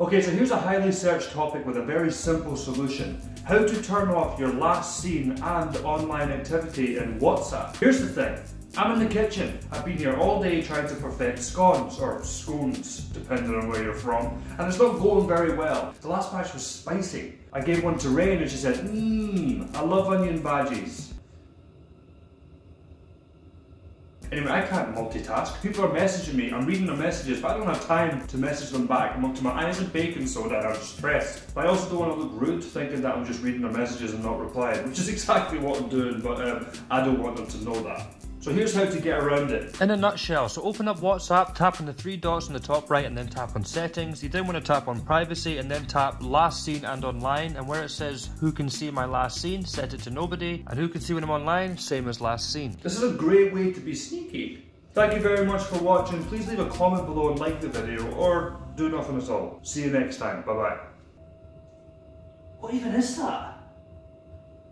Okay, so here's a highly searched topic with a very simple solution. How to turn off your last seen and online activity in WhatsApp. Here's the thing. I'm in the kitchen. I've been here all day trying to perfect scones, or scones, depending on where you're from, and it's not going very well. The last batch was spicy. I gave one to Rain and she said, mmm, I love onion bhajis. Anyway, I can't multitask. People are messaging me, I'm reading their messages, but I don't have time to message them back. I'm up to my eyes in baking soda and I'm stressed. But I also don't want to look rude thinking that I'm just reading their messages and not replying, which is exactly what I'm doing, but um, I don't want them to know that. So here's how to get around it. In a nutshell, so open up WhatsApp, tap on the three dots in the top right and then tap on settings. You then want to tap on privacy and then tap last seen and online and where it says who can see my last seen, set it to nobody and who can see when I'm online, same as last seen. This is a great way to be sneaky. Thank you very much for watching. Please leave a comment below and like the video or do nothing at all. See you next time. Bye bye. What even is that?